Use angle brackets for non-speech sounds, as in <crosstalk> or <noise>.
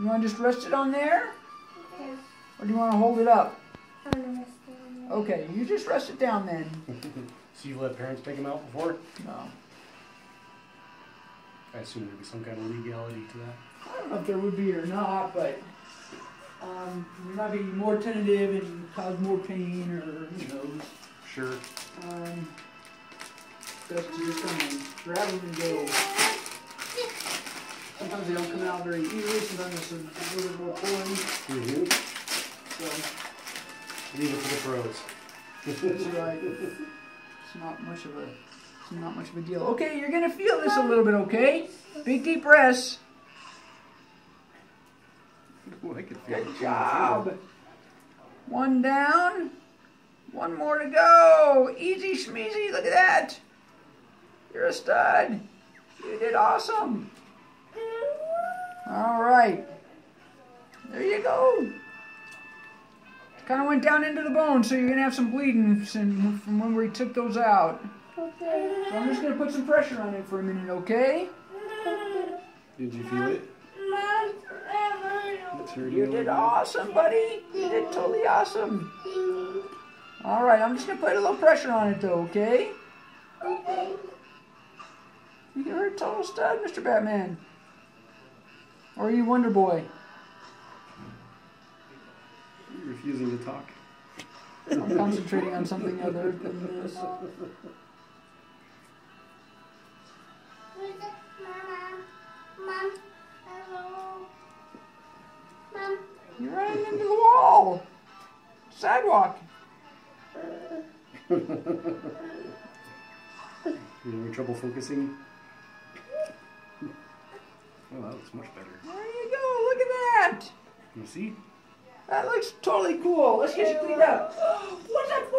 You want to just rest it on there? Okay. Or do you want to hold it up? I'm gonna rest it on there. Okay, you just rest it down then. <laughs> So you've let parents take them out before? No. I assume there'd be some kind of legality to that. I don't know if there would be or not, but um, you might be more tentative and cause more pain or who knows. Sure. Um, best to just kind of grab them and go. Sometimes they don't come out very easily. Sometimes it's a little bit more pulling. Mm-hmm. So Leave it to the pros. it's like it's not much of a it's not much of a deal. Okay, you're gonna feel this a little bit. Okay, big deep breaths. Ooh, I could feel Good job. One down. One more to go. Easy schmeezy. Look at that. You're a stud. You did awesome. All right. There you go. Kind of went down into the bone, so you're going to have some bleeding from when we took those out. Okay. So I'm just going to put some pressure on it for a minute, okay? Did you feel it? You did awesome, buddy. You did totally awesome. All right, I'm just going to put a little pressure on it, though, okay? Okay. You're a total stud, Mr. Batman. Or are you Wonder Boy? You're refusing to talk. I'm concentrating on something other than this. Where's it? Mama. Mom. Hello. Mom. You're running into the wall. Sidewalk. You're having trouble focusing? Oh, that looks much better. There you go. Look at that. You see? That looks totally cool. Let's get you cleaned up. <gasps> What's that